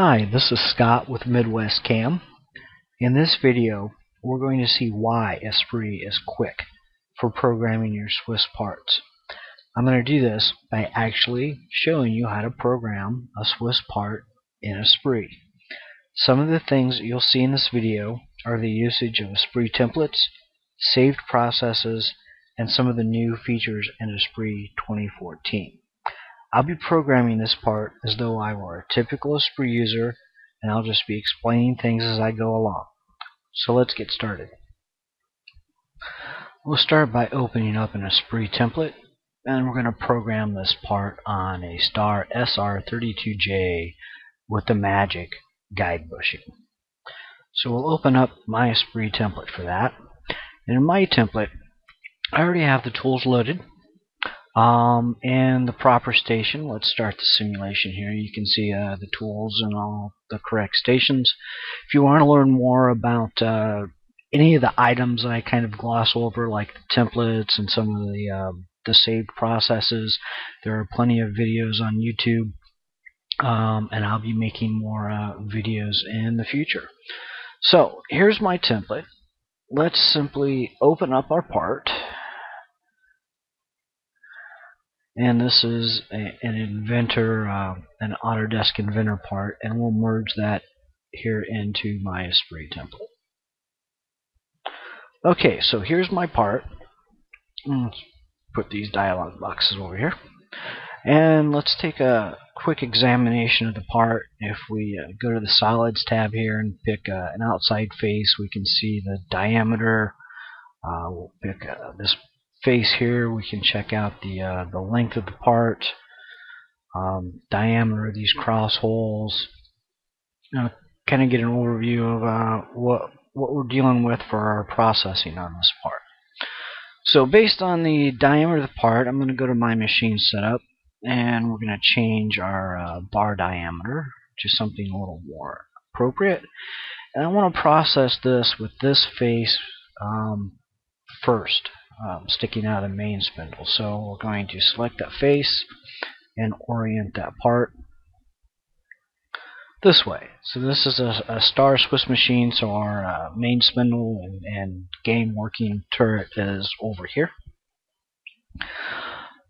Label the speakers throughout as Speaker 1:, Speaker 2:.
Speaker 1: Hi, this is Scott with Midwest Cam. In this video, we're going to see why Esprit is quick for programming your Swiss parts. I'm going to do this by actually showing you how to program a Swiss part in Esprit. Some of the things you'll see in this video are the usage of Esprit templates, saved processes, and some of the new features in Esprit 2014. I'll be programming this part as though I were a typical Esprit user and I'll just be explaining things as I go along. So let's get started. We'll start by opening up an Esprit template and we're going to program this part on a Star SR32J with the Magic guide bushing. So we'll open up my Esprit template for that. And in my template, I already have the tools loaded um, and the proper station. Let's start the simulation here. You can see uh, the tools and all the correct stations. If you want to learn more about uh, any of the items I kind of gloss over, like the templates and some of the uh, the saved processes, there are plenty of videos on YouTube, um, and I'll be making more uh, videos in the future. So here's my template. Let's simply open up our part and this is a, an inventor uh, an Autodesk inventor part and we'll merge that here into my Esprit template. Okay so here's my part. Let's put these dialog boxes over here. And let's take a quick examination of the part. If we uh, go to the solids tab here and pick uh, an outside face we can see the diameter. Uh, we'll pick uh, this face here, we can check out the uh, the length of the part, um, diameter of these cross holes. You kind of get an overview of uh, what what we're dealing with for our processing on this part. So based on the diameter of the part, I'm going to go to my machine setup, and we're going to change our uh, bar diameter to something a little more appropriate. And I want to process this with this face um, first um, sticking out of the main spindle. So we're going to select that face and orient that part this way. So this is a, a Star Swiss machine, so our uh, main spindle and, and gang working turret is over here.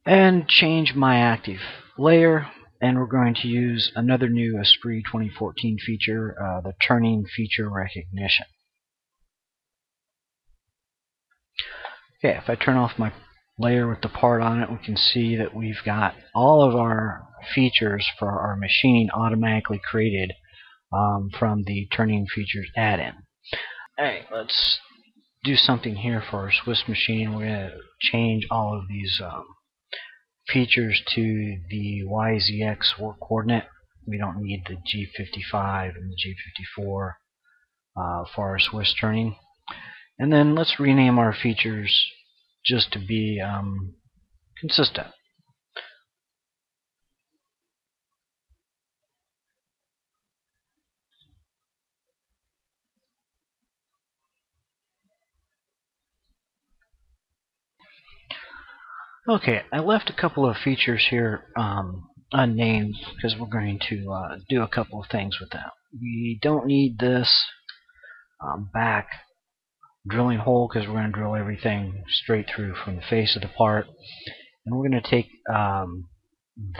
Speaker 1: And change my active layer, and we're going to use another new Esprit 2014 feature, uh, the turning feature recognition. Okay, if I turn off my layer with the part on it, we can see that we've got all of our features for our machine automatically created um, from the turning features add-in. Alright, let's do something here for our Swiss machine. We're going to change all of these um, features to the YZX work coordinate. We don't need the G55 and the G54 uh, for our Swiss turning. And then let's rename our features just to be um, consistent. Okay, I left a couple of features here um, unnamed because we're going to uh, do a couple of things with them. We don't need this um, back drilling hole because we're going to drill everything straight through from the face of the part. And we're going to take um,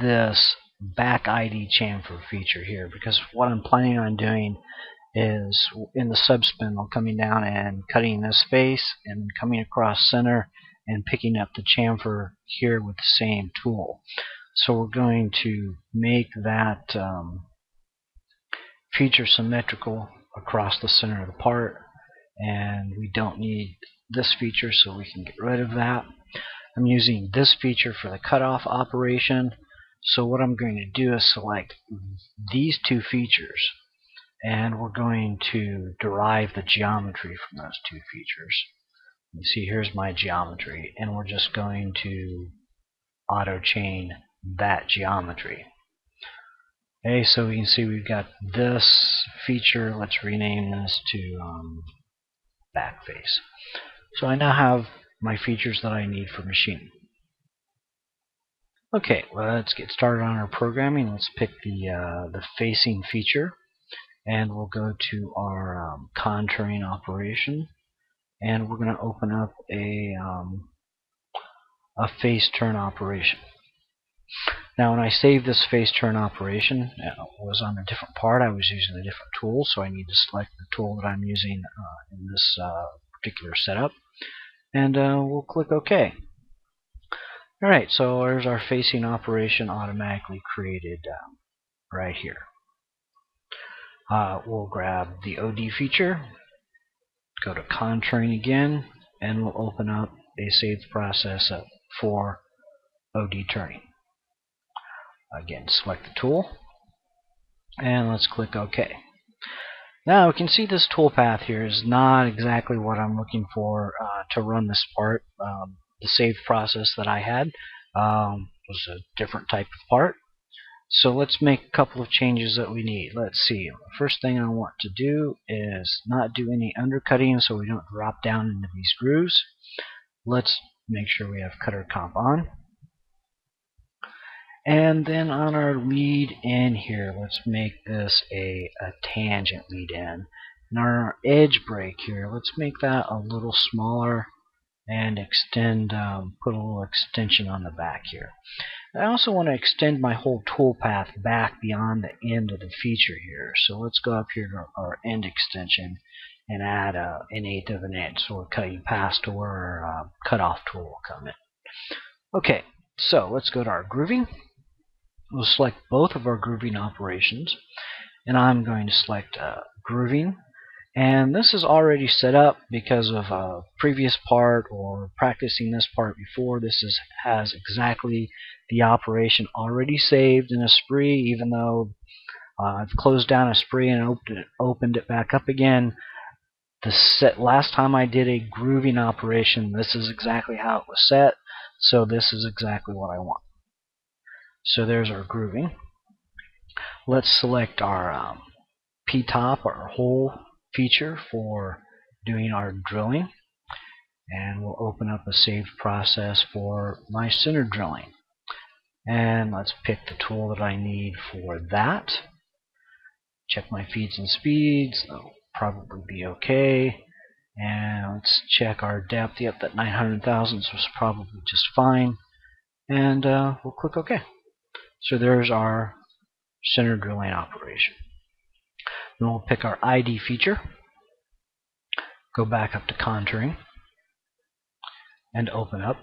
Speaker 1: this back ID chamfer feature here because what I'm planning on doing is in the subspindle coming down and cutting this face and coming across center and picking up the chamfer here with the same tool. So we're going to make that um, feature symmetrical across the center of the part and we don't need this feature so we can get rid of that. I'm using this feature for the cutoff operation so what I'm going to do is select these two features and we're going to derive the geometry from those two features. You see here's my geometry and we're just going to auto chain that geometry. Okay, so we can see we've got this feature. Let's rename this to um, back face. So I now have my features that I need for machine. Okay, well let's get started on our programming. Let's pick the uh, the facing feature. and we'll go to our um, contouring operation and we're going to open up a um, a face turn operation. Now when I save this face turn operation, it was on a different part. I was using a different tool, so I need to select the tool that I'm using uh, in this uh, particular setup. And uh, we'll click OK. Alright, so there's our facing operation automatically created um, right here. Uh, we'll grab the OD feature, go to contouring again, and we'll open up a saved process for OD turning. Again, select the tool, and let's click OK. Now we can see this toolpath here is not exactly what I'm looking for uh, to run this part. Um, the save process that I had um, was a different type of part. So let's make a couple of changes that we need. Let's see. First thing I want to do is not do any undercutting so we don't drop down into these grooves. Let's make sure we have cutter comp on. And then on our lead in here, let's make this a, a tangent lead in. And our edge break here, let's make that a little smaller and extend, um, put a little extension on the back here. I also want to extend my whole toolpath back beyond the end of the feature here. So let's go up here to our end extension and add an eighth of an inch so we're cutting past to where our uh, cutoff tool will come in. Okay, so let's go to our grooving. We'll select both of our grooving operations and I'm going to select uh, grooving and this is already set up because of a previous part or practicing this part before. This is, has exactly the operation already saved in Esprit even though uh, I've closed down Esprit and opened it, opened it back up again. The set last time I did a grooving operation, this is exactly how it was set, so this is exactly what I want. So there's our grooving. Let's select our um, P-top, our hole feature for doing our drilling. And we'll open up a saved process for my center drilling. And let's pick the tool that I need for that. Check my feeds and speeds. That'll probably be okay. And let's check our depth. Yep, that 900 thousandths was probably just fine. And uh, we'll click OK. So there's our center drilling operation. Then we'll pick our ID feature, go back up to contouring, and open up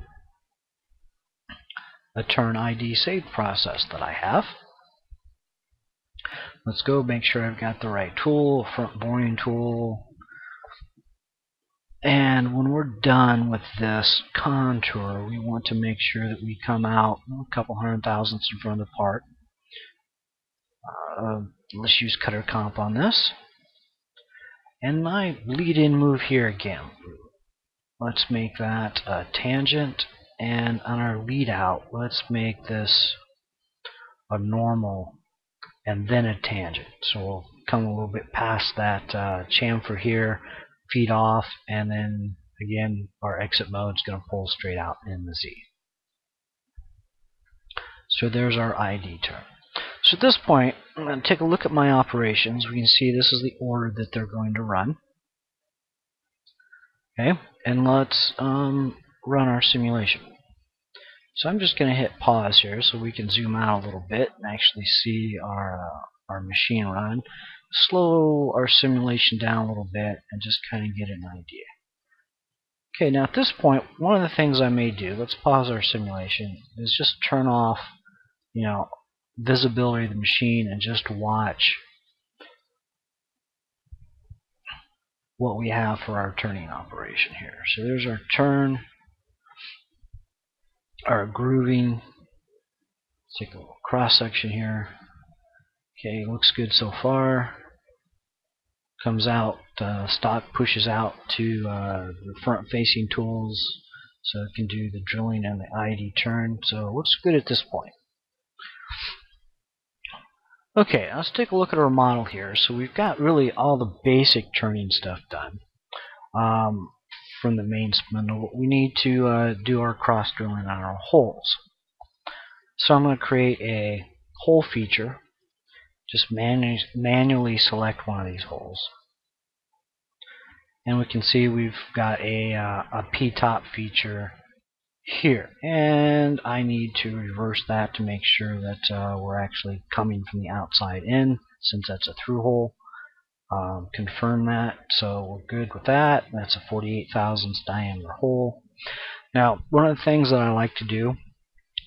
Speaker 1: a turn ID save process that I have. Let's go make sure I've got the right tool, front boring tool. And when we're done with this contour, we want to make sure that we come out a couple hundred thousandths in front of the part. Uh, let's use cutter comp on this. And my lead in move here again. Let's make that a tangent. And on our lead out, let's make this a normal and then a tangent. So we'll come a little bit past that uh, chamfer here, feed off, and then again our exit mode is going to pull straight out in the Z. So there's our ID turn. So at this point, I'm going to take a look at my operations. We can see this is the order that they're going to run. Okay, and let's um, run our simulation. So I'm just going to hit pause here so we can zoom out a little bit and actually see our, uh, our machine run. Slow our simulation down a little bit and just kind of get an idea. Okay, now at this point, one of the things I may do, let's pause our simulation, is just turn off, you know, visibility of the machine and just watch what we have for our turning operation here. So there's our turn, our grooving. Let's take a little cross section here. Okay, looks good so far. Comes out, uh, stock pushes out to uh, the front facing tools so it can do the drilling and the ID turn. So looks good at this point. Okay, let's take a look at our model here. So we've got really all the basic turning stuff done um, from the main spindle. We need to uh, do our cross drilling on our holes. So I'm going to create a hole feature just manu manually select one of these holes. And we can see we've got a, uh, a P-top feature here. And I need to reverse that to make sure that uh, we're actually coming from the outside in, since that's a through hole. Um, confirm that, so we're good with that. That's a 48 thousandths diameter hole. Now, one of the things that I like to do,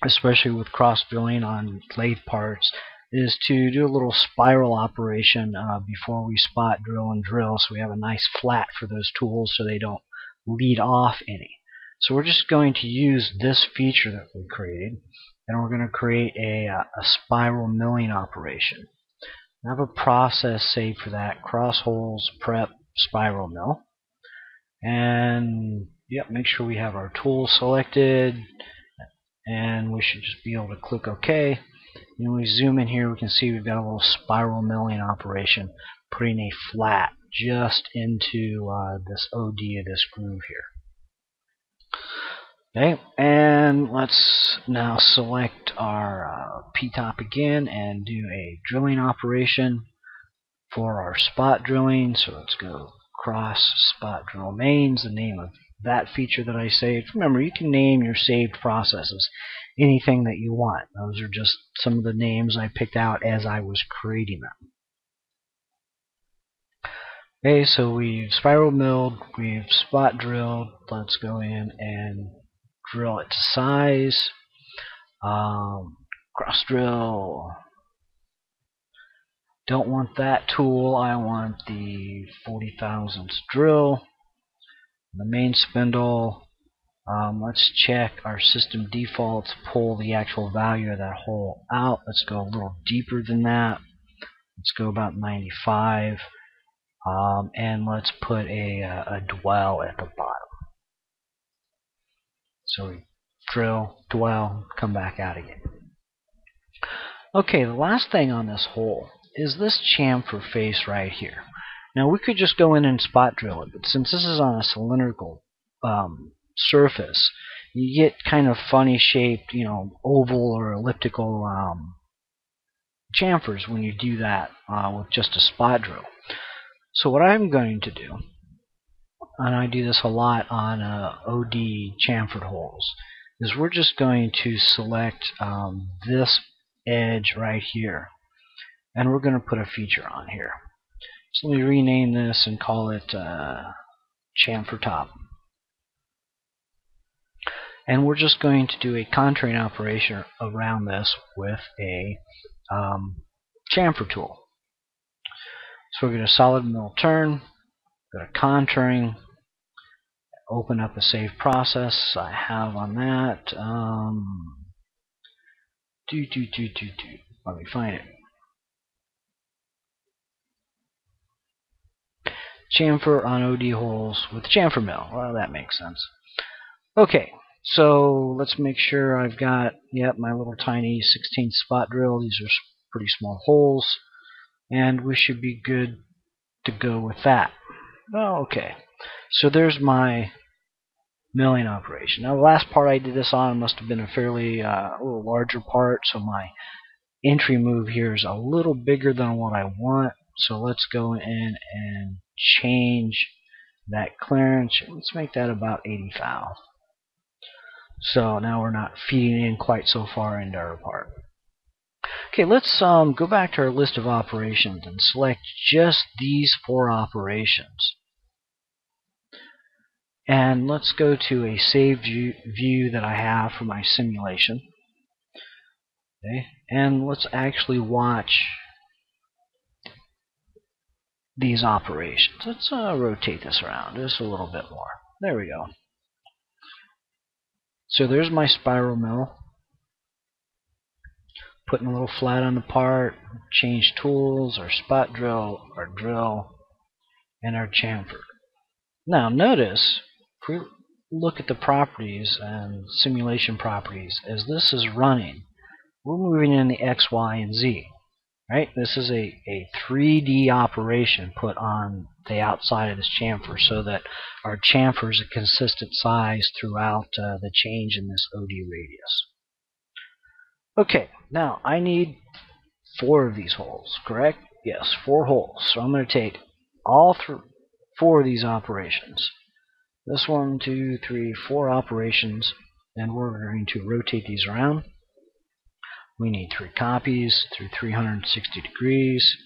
Speaker 1: especially with cross drilling on lathe parts, is to do a little spiral operation uh, before we spot drill and drill so we have a nice flat for those tools so they don't lead off any. So we're just going to use this feature that we created and we're going to create a, uh, a spiral milling operation. I have a process saved for that, cross holes prep spiral mill. And yep, make sure we have our tool selected and we should just be able to click OK when we zoom in here, we can see we've got a little spiral milling operation, putting a flat just into uh, this OD of this groove here. Okay, and let's now select our uh, P-top again and do a drilling operation for our spot drilling. So let's go cross spot drill mains, the name of that feature that I saved. Remember, you can name your saved processes anything that you want. Those are just some of the names I picked out as I was creating them. Okay, so we've spiral milled, we've spot drilled. Let's go in and drill it to size. Um, cross drill. Don't want that tool. I want the 40 thousandths drill. The main spindle. Um, let's check our system defaults, pull the actual value of that hole out. Let's go a little deeper than that. Let's go about 95. Um, and let's put a, uh, a dwell at the bottom. So we drill, dwell, come back out again. Okay, the last thing on this hole is this chamfer face right here. Now we could just go in and spot drill it, but since this is on a cylindrical um, surface, you get kind of funny shaped, you know, oval or elliptical um, chamfers when you do that uh, with just a spot drill. So what I'm going to do, and I do this a lot on uh, OD chamfered holes, is we're just going to select um, this edge right here, and we're going to put a feature on here. So let me rename this and call it uh, chamfer top and we're just going to do a contouring operation around this with a um, chamfer tool. So we're going to solid mill turn, go to contouring, open up a save process I have on that. Um, do do do do do. Let me find it. Chamfer on OD holes with chamfer mill. Well, that makes sense. Okay, so let's make sure I've got, yep, my little tiny 16 spot drill. These are pretty small holes. And we should be good to go with that. Oh, okay. So there's my milling operation. Now the last part I did this on must have been a fairly uh, a little larger part, so my entry move here is a little bigger than what I want. So let's go in and change that clearance. Let's make that about 80 thou. So now we're not feeding in quite so far into our part. Okay, let's um, go back to our list of operations and select just these four operations. And let's go to a saved view that I have for my simulation. Okay, and let's actually watch these operations. Let's uh, rotate this around just a little bit more. There we go. So there's my spiral mill. Putting a little flat on the part, change tools, our spot drill, our drill, and our chamfer. Now notice, if we look at the properties and simulation properties, as this is running, we're moving in the X, Y, and Z. Right? This is a, a 3D operation put on the outside of this chamfer so that our chamfer is a consistent size throughout uh, the change in this OD radius. Okay, now I need four of these holes, correct? Yes, four holes. So I'm going to take all four of these operations. This one, two, three, four operations, and we're going to rotate these around. We need three copies through 360 degrees,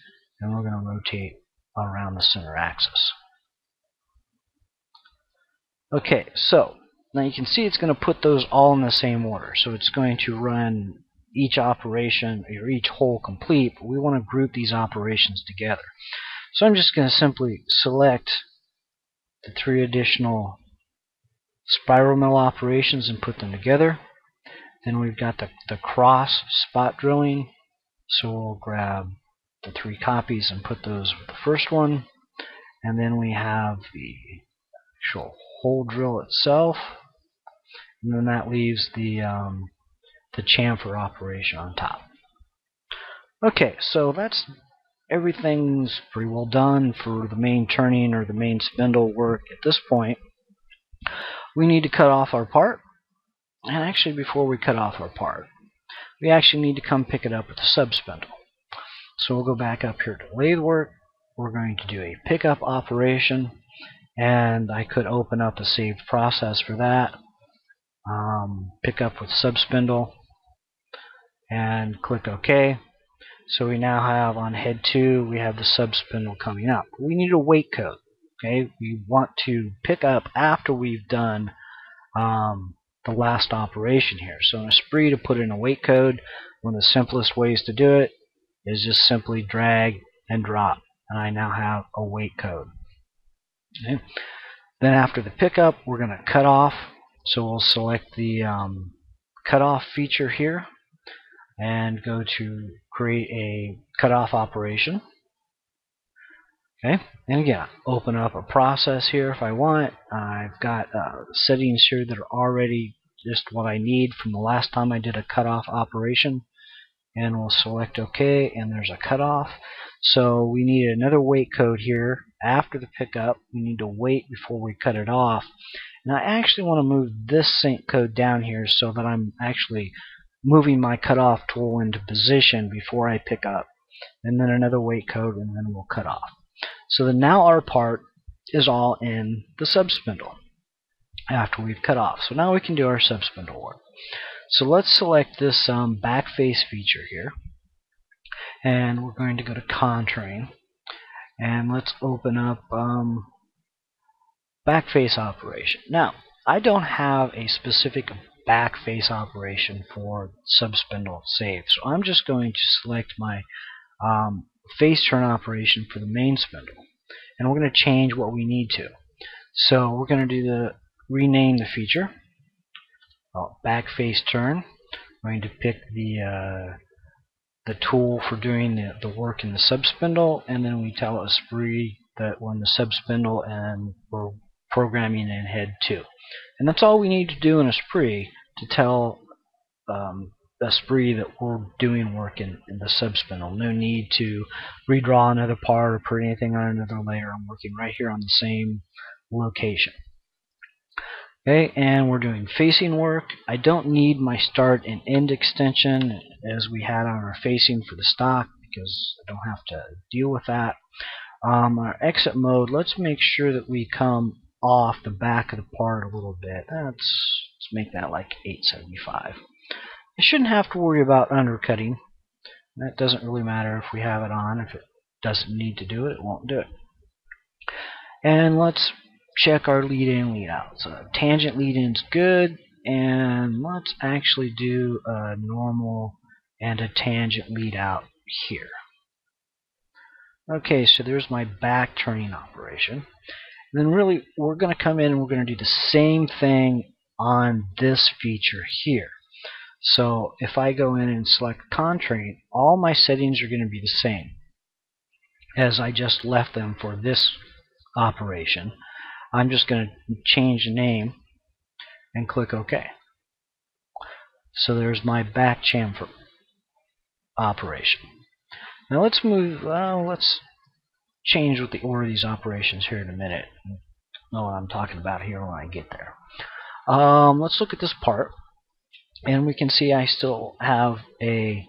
Speaker 1: and we're going to rotate around the center axis. Okay, so now you can see it's going to put those all in the same order. So it's going to run each operation or each hole complete, but we want to group these operations together. So I'm just going to simply select the three additional spiral mill operations and put them together. Then we've got the, the cross spot drilling. So we'll grab the three copies and put those with the first one. And then we have the actual hole drill itself. And then that leaves the um, the chamfer operation on top. Okay, so that's everything's pretty well done for the main turning or the main spindle work at this point. We need to cut off our part. And actually before we cut off our part, we actually need to come pick it up with the sub spindle. So we'll go back up here to lathe work. We're going to do a pickup operation and I could open up a saved process for that. Um, pick up with sub spindle and click OK. So we now have on head 2 we have the sub spindle coming up. We need a wait code. Okay, we want to pick up after we've done um, the last operation here. So in Esprit to put in a wait code, one of the simplest ways to do it is just simply drag and drop. And I now have a wait code. Okay. Then after the pickup, we're going to cut off. So we'll select the um, cutoff feature here and go to create a cutoff operation. Okay, and again, open up a process here if I want. I've got uh, settings here that are already just what I need from the last time I did a cutoff operation. And we'll select OK, and there's a cutoff. So we need another wait code here after the pickup. We need to wait before we cut it off. And I actually want to move this sync code down here so that I'm actually moving my cutoff tool into position before I pick up. And then another wait code, and then we'll cut off. So that now our part is all in the subspindle after we've cut off. So now we can do our subspindle work. So let's select this um, back face feature here. And we're going to go to contouring. And let's open up um, back face operation. Now, I don't have a specific back face operation for subspindle saved. So I'm just going to select my um, face turn operation for the main spindle. And we're going to change what we need to. So we're going to do the rename the feature. Back face turn. I'm going to pick the uh, the tool for doing the, the work in the subspindle, and then we tell Esprit that we're in the subspindle and we're programming in head 2. And that's all we need to do in Esprit to tell um, Esprit that we're doing work in, in the subspindle. No need to redraw another part or put anything on another layer. I'm working right here on the same location. Okay, and we're doing facing work. I don't need my start and end extension as we had on our facing for the stock because I don't have to deal with that. Um, our exit mode, let's make sure that we come off the back of the part a little bit. That's, let's make that like 875. I shouldn't have to worry about undercutting. That doesn't really matter if we have it on. If it doesn't need to do it, it won't do it. And let's check our lead in, lead out. So uh, tangent lead in is good. And let's actually do a normal and a tangent lead out here. Okay, so there's my back turning operation. And then really, we're going to come in and we're going to do the same thing on this feature here. So if I go in and select contouring, all my settings are going to be the same as I just left them for this operation. I'm just going to change the name and click OK. So there's my back chamfer operation. Now let's move, well, let's change with the order of these operations here in a minute. know what I'm talking about here when I get there. Um, let's look at this part and we can see I still have a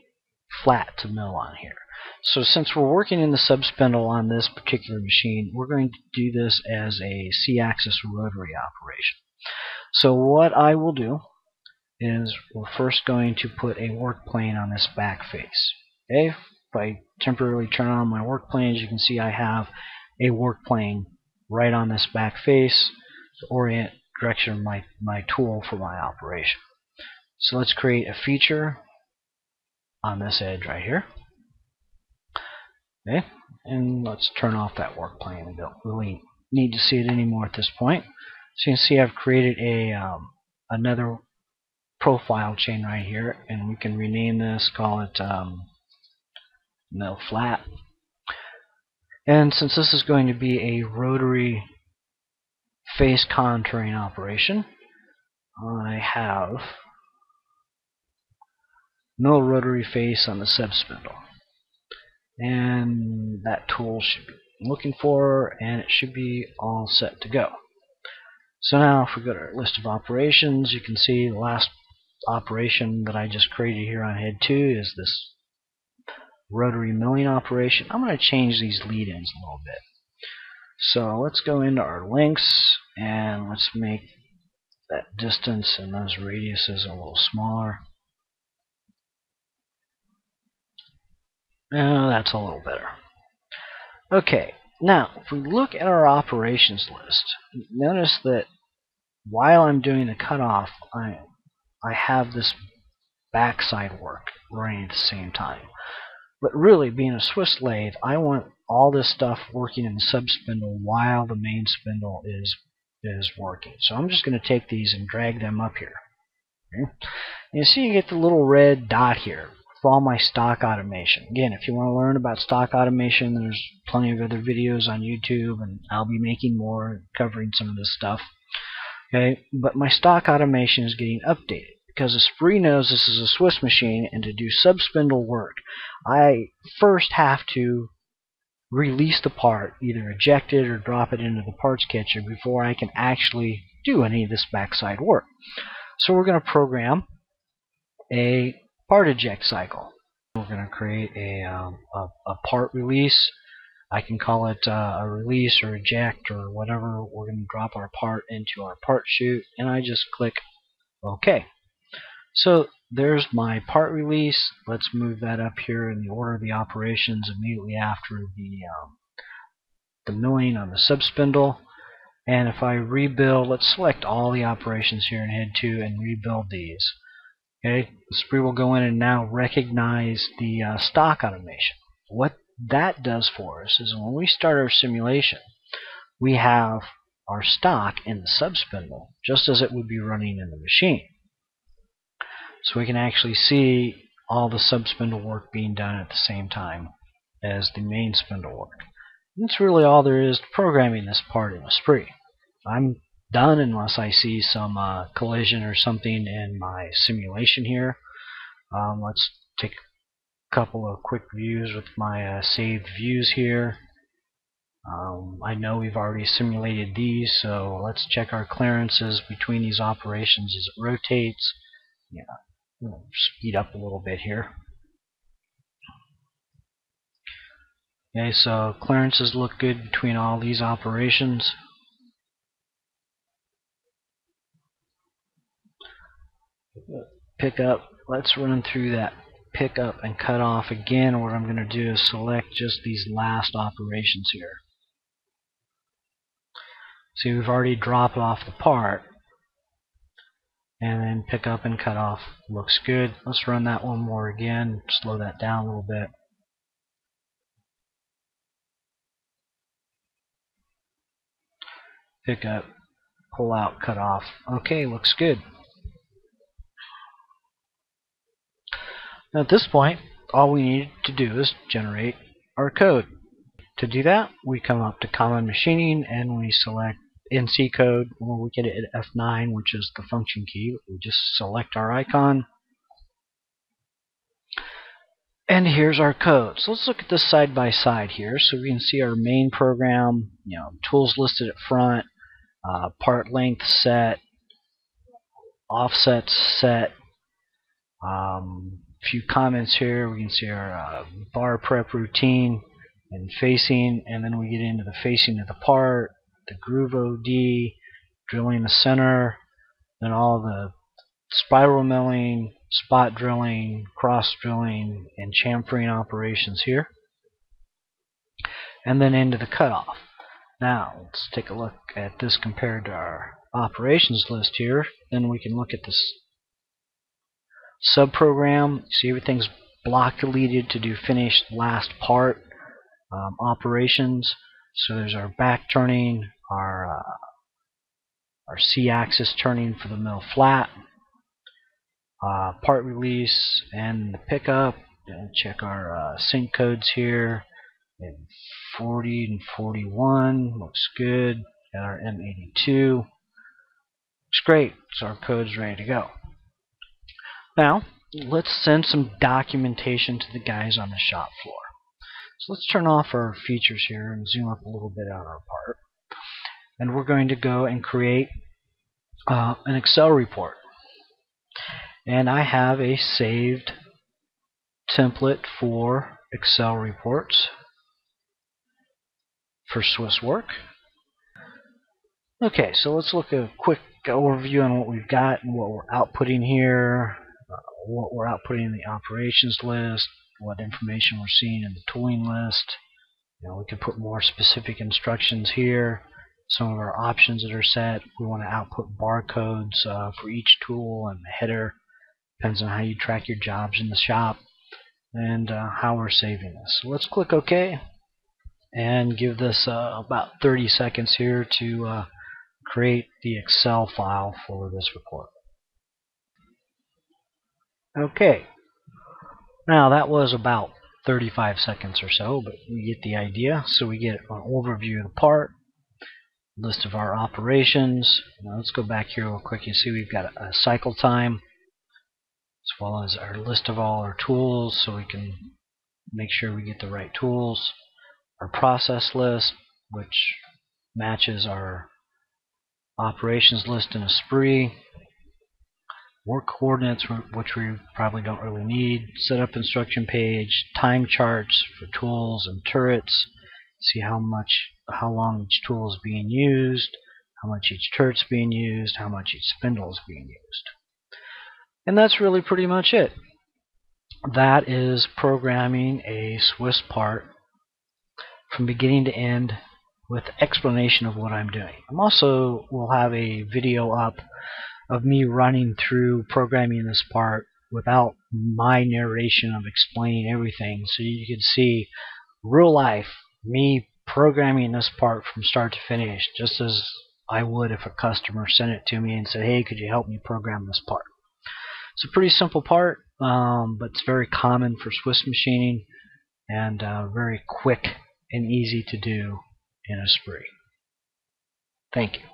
Speaker 1: flat to mill on here. So since we're working in the subspindle on this particular machine, we're going to do this as a C-axis rotary operation. So what I will do is we're first going to put a work plane on this back face. Okay, if I temporarily turn on my work plane, as you can see I have a work plane right on this back face to orient direction of my, my tool for my operation. So let's create a feature on this edge right here. Okay, and let's turn off that work plane. We don't really need to see it anymore at this point. So you can see I've created a um, another profile chain right here, and we can rename this, call it um, mill flat. And since this is going to be a rotary face contouring operation, I have no rotary face on the subspindle. And that tool should be looking for, and it should be all set to go. So now if we go to our list of operations, you can see the last operation that I just created here on head 2 is this rotary milling operation. I'm going to change these lead-ins a little bit. So let's go into our links and let's make that distance and those radiuses a little smaller. Oh, that's a little better. Okay, now if we look at our operations list, notice that while I'm doing the cutoff, I I have this backside work running at the same time. But really, being a Swiss lathe, I want all this stuff working in the subspindle while the main spindle is is working. So I'm just going to take these and drag them up here. Okay? You see you get the little red dot here for all my stock automation. Again, if you want to learn about stock automation, there's plenty of other videos on YouTube, and I'll be making more covering some of this stuff. Okay, but my stock automation is getting updated because Esprit knows this is a Swiss machine, and to do subspindle work, I first have to release the part, either eject it or drop it into the parts catcher before I can actually do any of this backside work. So we're going to program a part eject cycle. We're going to create a, um, a, a, part release. I can call it uh, a release or eject or whatever. We're going to drop our part into our part chute, and I just click OK. So there's my part release. Let's move that up here in the order of the operations immediately after the um, the milling on the subspindle. And if I rebuild, let's select all the operations here in head 2 and rebuild these. Okay, Esprit will go in and now recognize the uh, stock automation. What that does for us is when we start our simulation, we have our stock in the subspindle just as it would be running in the machine. So we can actually see all the subspindle work being done at the same time as the main spindle work. That's really all there is to programming this part in Esprit. I'm done unless I see some uh, collision or something in my simulation here. Um, let's take a couple of quick views with my uh, saved views here. Um, I know we've already simulated these, so let's check our clearances between these operations as it rotates. Yeah, We'll speed up a little bit here. Okay, so clearances look good between all these operations. Pick up, let's run through that pick up and cut off. Again. What I'm going to do is select just these last operations here. See, we've already dropped off the part. And then pick up and cut off. Looks good. Let's run that one more again. Slow that down a little bit. Pick up. Pull out cut off. Okay looks good now at this point all we need to do is generate our code to do that we come up to common machining and we select NC code, well, we get it at F9, which is the function key. We just select our icon. And here's our code. So let's look at this side by side here. So we can see our main program, you know, tools listed at front, uh, part length set, offsets set, um, few comments here. We can see our uh, bar prep routine and facing, and then we get into the facing of the part, the groove OD, drilling the center, then all the spiral milling, spot drilling, cross drilling, and chamfering operations here. And then into the cutoff. Now, let's take a look at this compared to our operations list here. Then we can look at this subprogram. See everything's block deleted to do finish last part um, operations. So there's our back turning, our uh, our C-axis turning for the mill flat, uh, part release, and the pickup. And check our uh, sync codes here. And 40 and 41 looks good. Got our M82. Looks great. So our code's ready to go. Now, let's send some documentation to the guys on the shop floor. So let's turn off our features here and zoom up a little bit on our part. And we're going to go and create uh, an Excel report. And I have a saved template for Excel reports for Swiss work. Okay, so let's look at a quick overview on what we've got and what we're outputting here, what we're outputting in the operations list, what information we're seeing in the tooling list. You know, we can put more specific instructions here. Some of our options that are set. We want to output barcodes uh, for each tool and the header. Depends on how you track your jobs in the shop and uh, how we're saving this. So let's click OK and give this uh, about 30 seconds here to uh, create the Excel file for this report. Okay, now that was about 35 seconds or so, but we get the idea. So we get an overview of the part, list of our operations. Now let's go back here real quick. You see we've got a, a cycle time as well as our list of all our tools so we can make sure we get the right tools our process list, which matches our operations list in Esprit, work coordinates, which we probably don't really need, setup instruction page, time charts for tools and turrets, see how much, how long each tool is being used, how much each turret's being used, how much each spindle is being used. And that's really pretty much it. That is programming a Swiss part from beginning to end with explanation of what I'm doing. I'm also will have a video up of me running through programming this part without my narration of explaining everything so you can see real life me programming this part from start to finish just as I would if a customer sent it to me and said hey could you help me program this part. It's a pretty simple part um, but it's very common for Swiss machining and uh, very quick and easy to do in Esprit. Thank you.